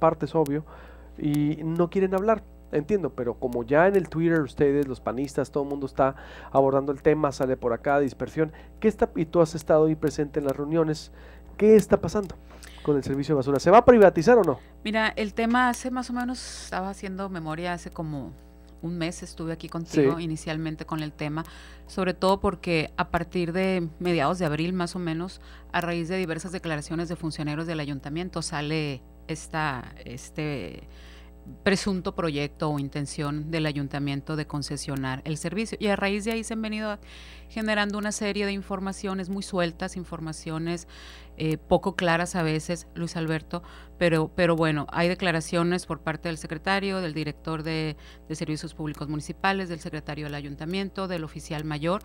partes, obvio, y no quieren hablar. Entiendo, pero como ya en el Twitter ustedes, los panistas, todo el mundo está abordando el tema, sale por acá, dispersión, ¿qué está, y tú has estado ahí presente en las reuniones, ¿qué está pasando con el servicio de basura? ¿Se va a privatizar o no? Mira, el tema hace más o menos, estaba haciendo memoria hace como un mes estuve aquí contigo inicialmente con el tema, sobre todo porque a partir de mediados de abril más o menos, a raíz de diversas declaraciones de funcionarios del ayuntamiento, sale esta, este presunto proyecto o intención del ayuntamiento de concesionar el servicio. Y a raíz de ahí se han venido generando una serie de informaciones muy sueltas, informaciones eh, poco claras a veces, Luis Alberto, pero, pero bueno, hay declaraciones por parte del secretario, del director de, Servicios Públicos Municipales, del secretario del ayuntamiento, del oficial mayor,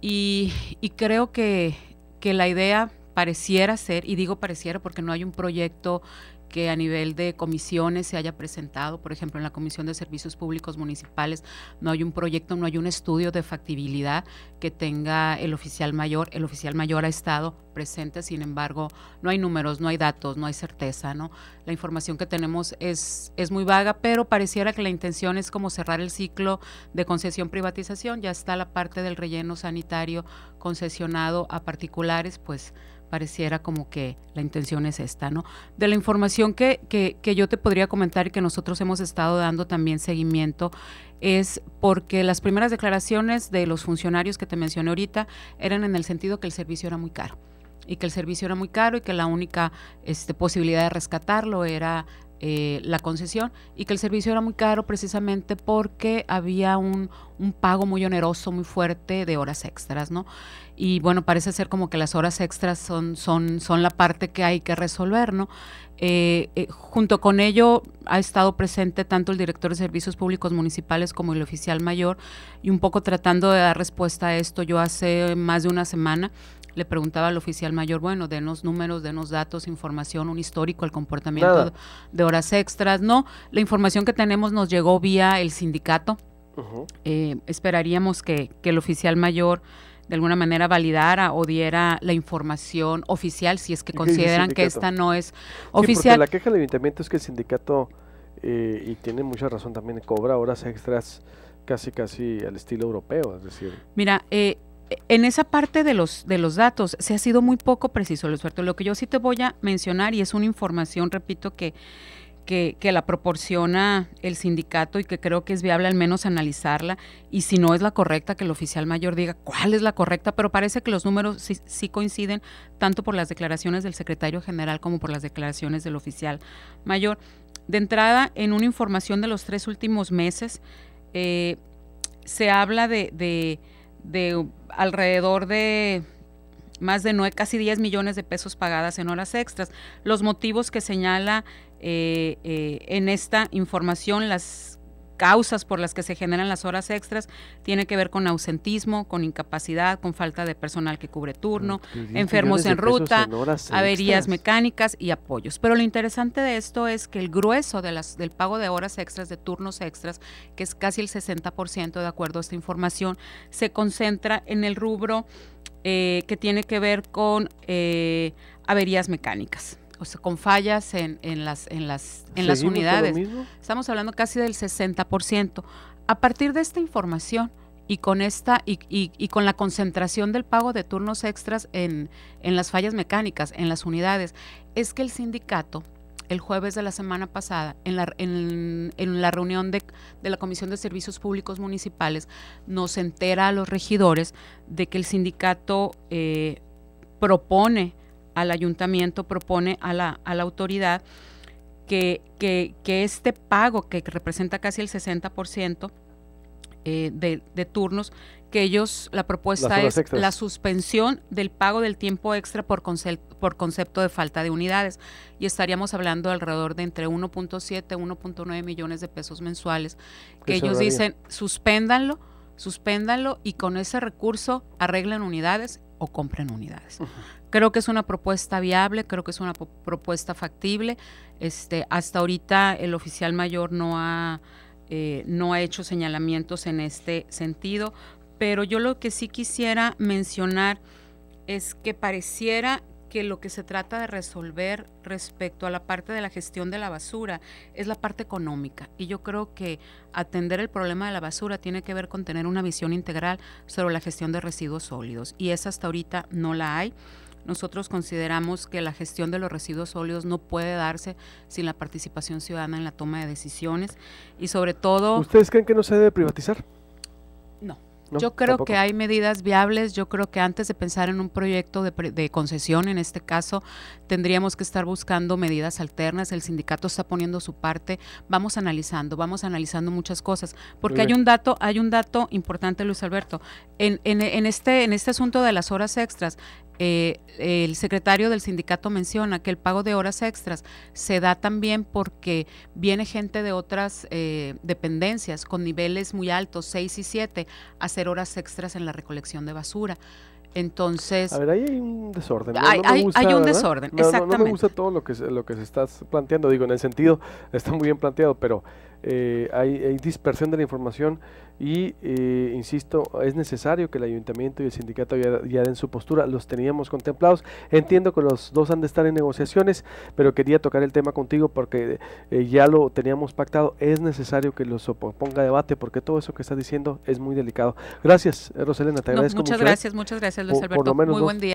y, y creo que, que la idea pareciera ser, y digo pareciera porque no hay un proyecto que a nivel de comisiones se haya presentado, por ejemplo, en la Comisión de Servicios Públicos Municipales, no hay un proyecto, no hay un estudio de factibilidad que tenga el oficial mayor. El oficial mayor ha estado presente, sin embargo, no hay números, no hay datos, no hay certeza, ¿no? La información que tenemos es, es muy vaga, pero pareciera que la intención es como cerrar el ciclo de concesión-privatización. Ya está la parte del relleno sanitario concesionado a particulares, pues pareciera como que la intención es esta, ¿no? De la información que, que, yo te podría comentar y que nosotros hemos estado dando también seguimiento es porque las primeras declaraciones de los funcionarios que te mencioné ahorita eran en el sentido que el servicio era muy caro y que el servicio era muy caro y que la única este, posibilidad de rescatarlo era eh, la concesión y que el servicio era muy caro precisamente porque había un, un, pago muy oneroso, muy fuerte de horas extras, ¿no? Y bueno, parece ser como que las horas extras son, son, son la parte que hay que resolver, ¿no? Eh, eh, junto con ello ha estado presente tanto el director de servicios públicos municipales como el oficial mayor y un poco tratando de dar respuesta a esto yo hace más de una semana le preguntaba al oficial mayor, bueno, denos números, denos datos, información, un histórico, el comportamiento de horas extras. No, la información que tenemos nos llegó vía el sindicato. Eh, esperaríamos que, el oficial mayor de alguna manera validara o diera la información oficial si es que consideran que esta no es oficial. la queja del ayuntamiento es que el sindicato, eh, y tiene mucha razón también, cobra horas extras casi casi al estilo europeo, es decir. Mira, eh, en esa parte de los, de los datos se ha sido muy poco preciso, Lo que yo sí te voy a mencionar, y es una información, repito, que, que, la proporciona el sindicato y que creo que es viable al menos analizarla, y si no es la correcta, que el oficial mayor diga cuál es la correcta, pero parece que los números sí, sí coinciden tanto por las declaraciones del secretario general como por las declaraciones del oficial mayor. De entrada, en una información de los tres últimos meses, eh, se habla de de alrededor de más de nueve, casi 10 millones de pesos pagadas en horas extras. Los motivos que señala eh, eh, en esta información, las causas por las que se generan las horas extras tiene que ver con ausentismo, con incapacidad, con falta de personal que cubre turno, enfermos en ruta, averías mecánicas y apoyos. Pero lo interesante de esto es que el grueso de las, del pago de horas extras, de turnos extras, que es casi el 60% de acuerdo a esta información, se concentra en el rubro eh, que tiene que ver con eh, averías mecánicas o sea, con fallas en, en las, en las, en las unidades. Estamos hablando casi del 60%. A partir de esta información y con esta y, y, con la concentración del pago de turnos extras en, en las fallas mecánicas, en las unidades, es que el sindicato el jueves de la semana pasada, en la, en, en la reunión de, de, la Comisión de Servicios Públicos Municipales, nos entera a los regidores de que el sindicato eh, propone al ayuntamiento, propone a la, a la autoridad que, que, que, este pago, que representa casi el 60% eh, de, de, turnos, que ellos, la propuesta es la suspensión del pago del tiempo extra por, por concepto de falta de unidades. Y estaríamos hablando alrededor de entre 1.7 y 1.9 millones de pesos mensuales, que ellos dicen, suspéndanlo, suspéndanlo y con ese recurso arreglen unidades o compren unidades. Creo que es una propuesta viable, creo que es una propuesta factible. Este, hasta ahorita el oficial mayor no ha, eh, no ha hecho señalamientos en este sentido, pero yo lo que sí quisiera mencionar es que pareciera que lo que se trata de resolver respecto a la parte de la gestión de la basura es la parte económica. Y yo creo que atender el problema de la basura tiene que ver con tener una visión integral sobre la gestión de residuos sólidos. Y esa hasta ahorita no la hay. Nosotros consideramos que la gestión de los residuos sólidos no puede darse sin la participación ciudadana en la toma de decisiones y sobre todo... ¿Ustedes creen que no se debe privatizar? No. yo creo que hay medidas viables, yo creo que antes de pensar en un proyecto de, de, concesión, en este caso, tendríamos que estar buscando medidas alternas, el sindicato está poniendo su parte, vamos analizando, vamos analizando muchas cosas, porque hay un dato, hay un dato importante, Luis Alberto, en, en, en, este, en este asunto de las horas extras, eh, el secretario del sindicato menciona que el pago de horas extras se da también porque viene gente de otras eh, dependencias con niveles muy altos, 6 y 7, a hacer horas extras en la recolección de basura. Entonces. A ver, ahí hay un desorden. hay, un desorden, exactamente. No, me gusta todo lo que, lo que se está planteando. Digo, en el sentido, está muy bien planteado, pero eh, hay, dispersión de la información y, eh, insisto, es necesario que el ayuntamiento y el sindicato ya, den su postura. Los teníamos contemplados. Entiendo que los dos han de estar en negociaciones, pero quería tocar el tema contigo porque eh, ya lo teníamos pactado. Es necesario que los ponga a debate porque todo eso que estás diciendo es muy delicado. Gracias, Roselena, te agradezco muchas mucho. Gracias, muchas gracias, Luis Alberto. muy buen día.